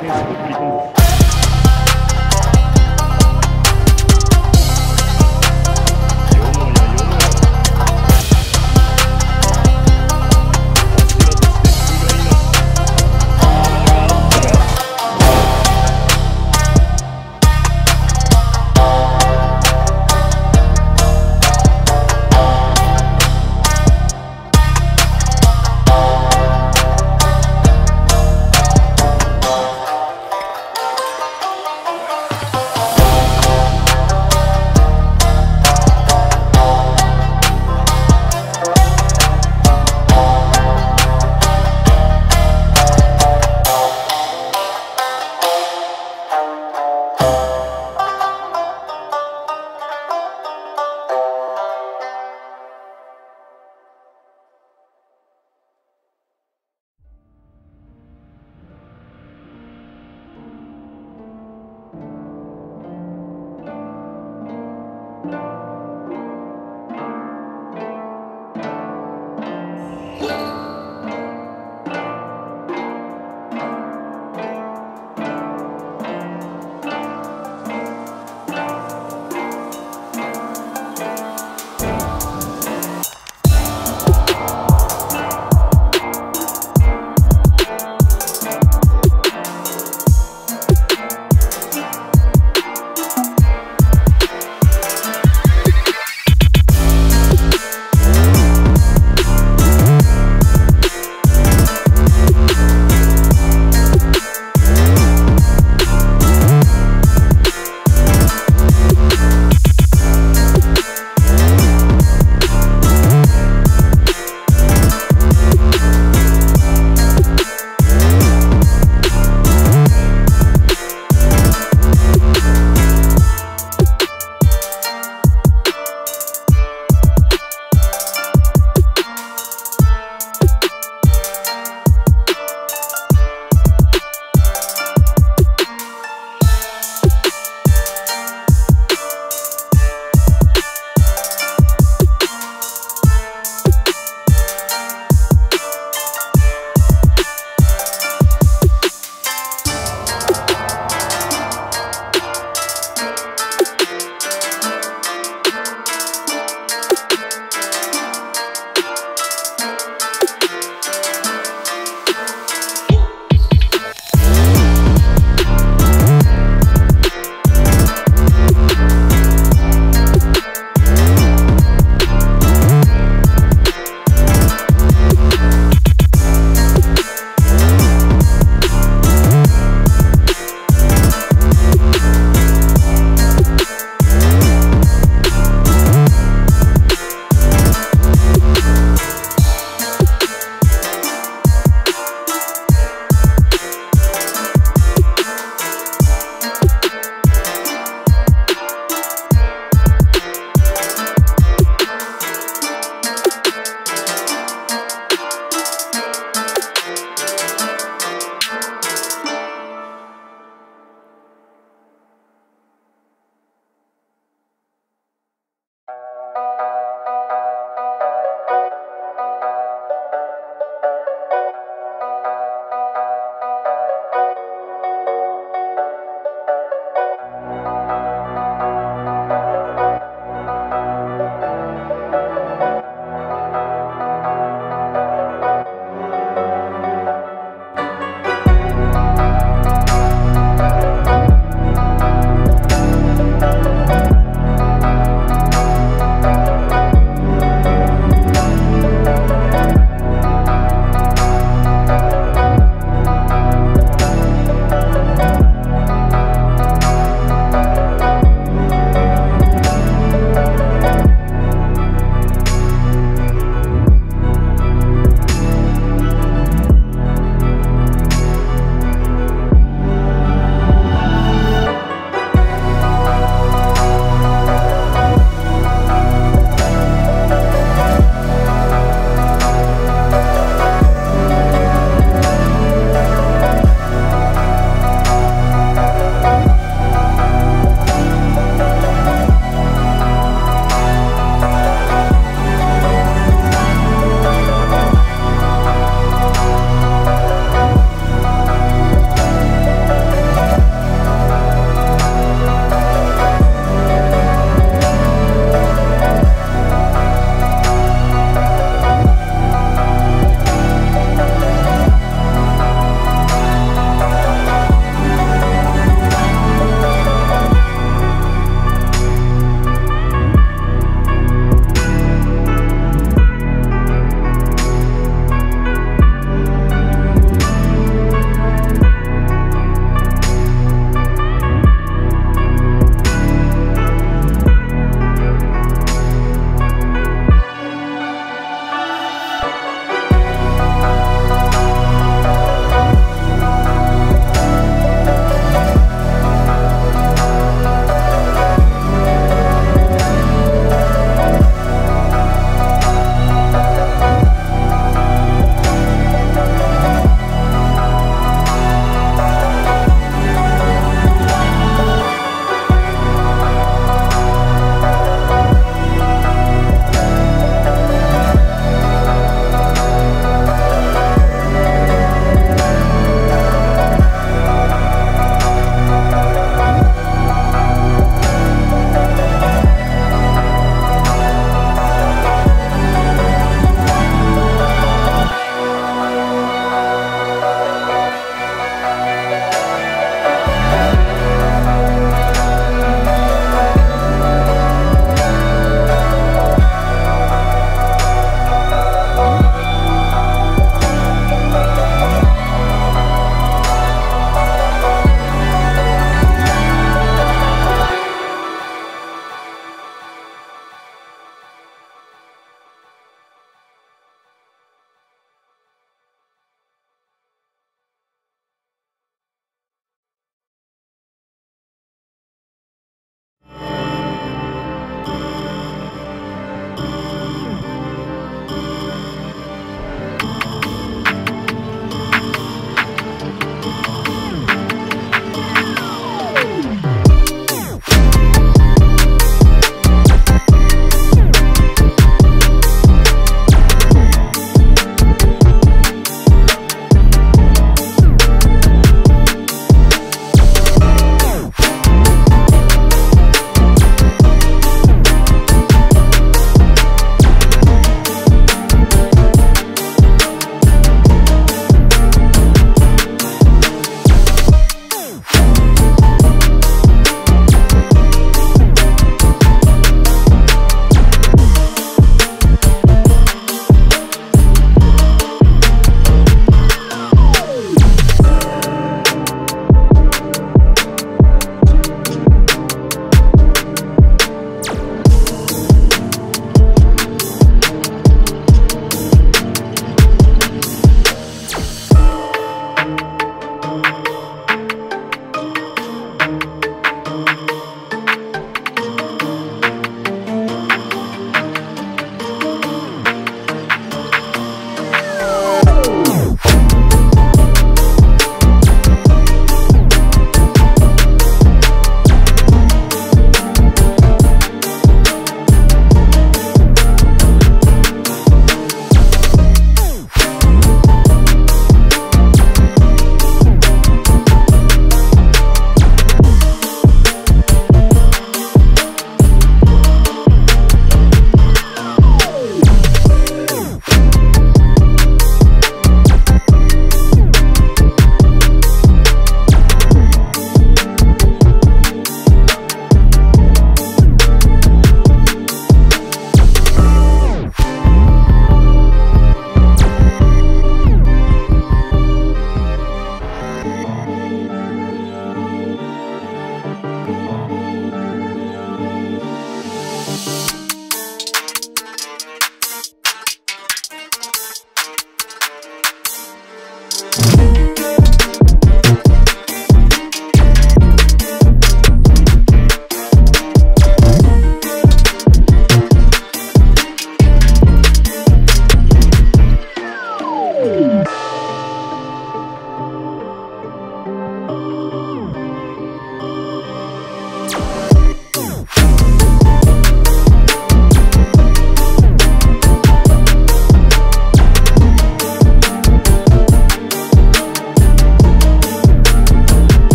清楚你自